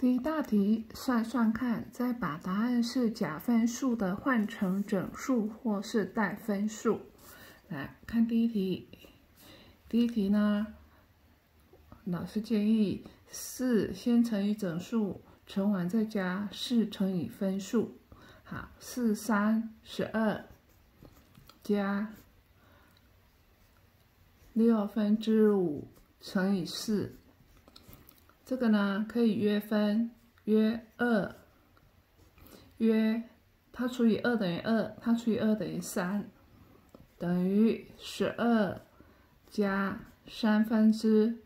第一大题，算算看，再把答案是假分数的换成整数或是带分数。来看第一题，第一题呢，老师建议四先乘以整数，乘完再加四乘以分数。好，四三十二加六分之五乘以四。这个呢，可以约分，约二，约它除以二等于二，它除以二等于三，等于十二加三分之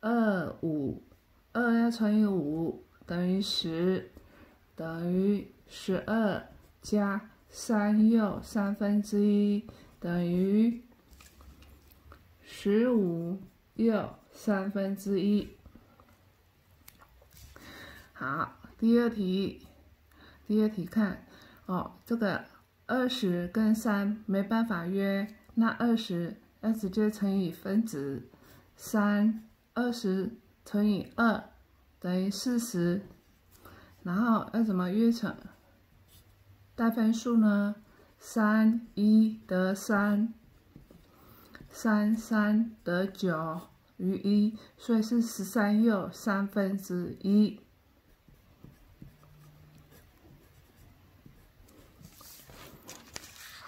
二五，二要乘以五等于十，等于十二加三又三分之一等于十五又三分之一。好，第二题，第二题看哦，这个二十跟三没办法约，那二十要直接乘以分子，三二十乘以二等于四十，然后要怎么约成带分数呢？三一得三，三三得九余一，所以是十三又三分之一。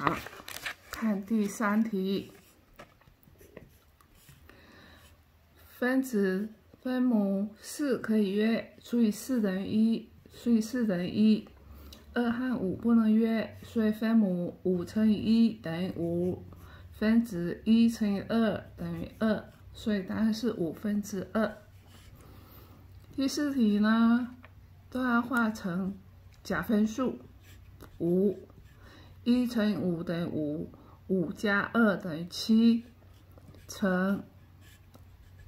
好，看第三题，分子分母四可以约，除以四等于一，除以四等于一。二和五不能约，所以分母五乘以一等于五，分子一乘以二等于二，所以答案是五分之二。第四题呢，都要化成假分数，五。一乘以五等于五，五加二等于七，乘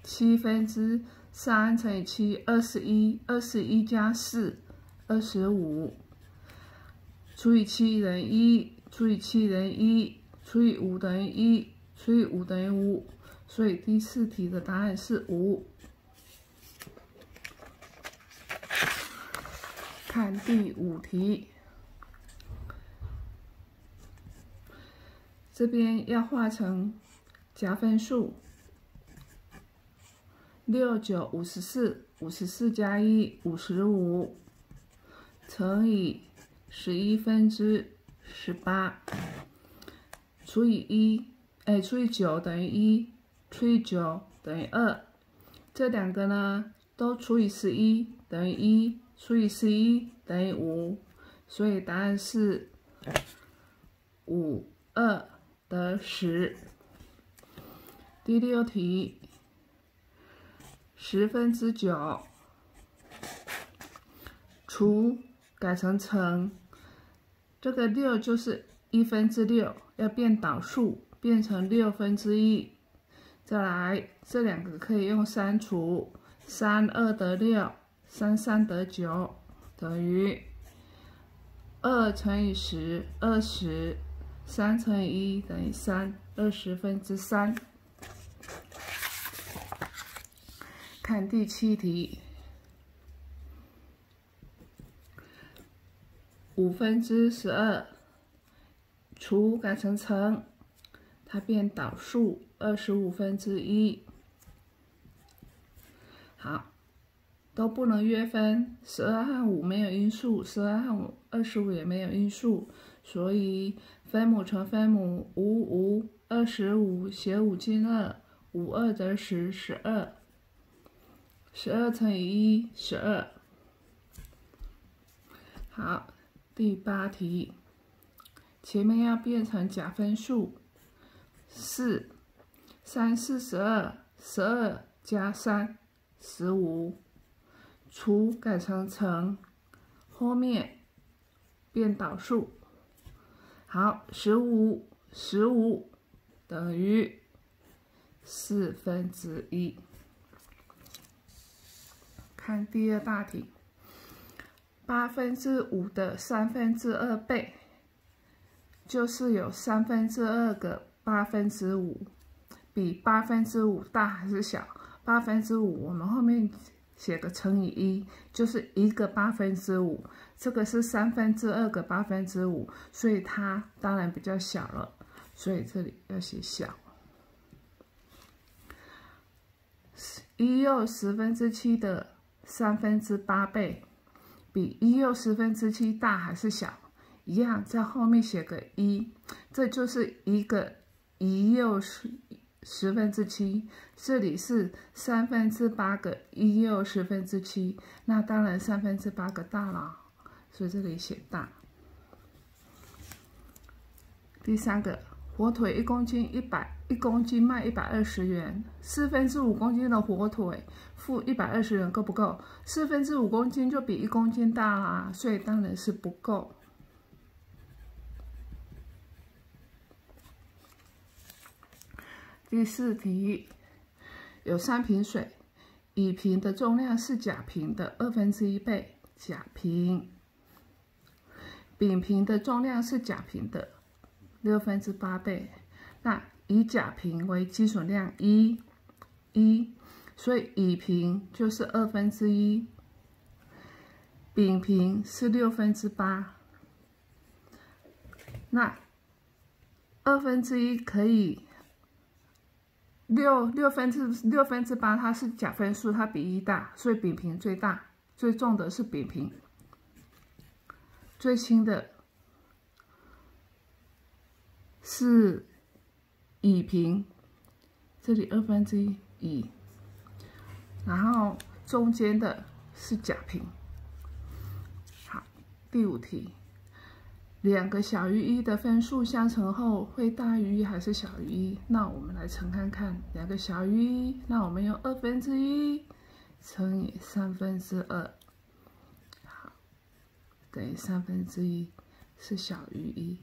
七分之三乘以七，二十一，二十一加四，二十五，除以七等于一，除以七等于一，除以五等于一，除以五等于五，所以第四题的答案是五。看第五题。这边要化成加分数，六九五十四，五十四加一五十五，乘以十一分之十八，除以一，哎，除以九等于一，除以九等于二，这两个呢都除以十一等于一，除以十一等于五，所以答案是五二。得十。第六题，十分之九除改成乘，这个六就是一分之六，要变导数，变成六分之一。再来，这两个可以用三除，三二得六，三三得九，等于二乘以十，二十。三乘以一等于三，二十分之三。看第七题，五分之十二除改成乘，它变导数，二十五分之一。好，都不能约分，十二和五没有因数，十二和五二十五也没有因数，所以。分母乘分母，五五二十五，写五进二，五二得十，十二。十二乘以一，十二。好，第八题，前面要变成假分数，四，三四十二，十二加三，十五，除改成乘，后面变导数。好，十五十五等于四分之一。看第二大题，八分之五的三分之二倍，就是有三分之二个八分之五，比八分之五大还是小？八分之五，我们后面写个乘以一，就是一个八分之五。这个是三分之二个八分之五，所以它当然比较小了，所以这里要写小。一又十分之七的三分之八倍，比一又十分之七大还是小？一样，在后面写个一，这就是一个一又十。十分之七，这里是三分之八个一又十分之七，那当然三分之八个大了，所以这里写大。第三个，火腿一公斤一百一公斤卖一百二十元，四分之五公斤的火腿付一百二十元够不够？四分之五公斤就比一公斤大啦，所以当然是不够。第四题，有三瓶水，乙瓶的重量是甲瓶的二分之一倍，甲瓶；丙瓶的重量是甲瓶的六分之八倍。那以甲瓶为基准量一，一，所以乙瓶就是二分之一，丙瓶是六分之八。那二分之一可以。六六分之六分之八，它是甲分数，它比一大，所以丙瓶最大，最重的是丙瓶，最轻的是乙瓶，这里二分之一乙，然后中间的是甲瓶。好，第五题。两个小于一的分数相乘后会大于一还是小于一？那我们来乘看看，两个小于一，那我们用二分之一乘以三分之二，等于三分之一是小于一。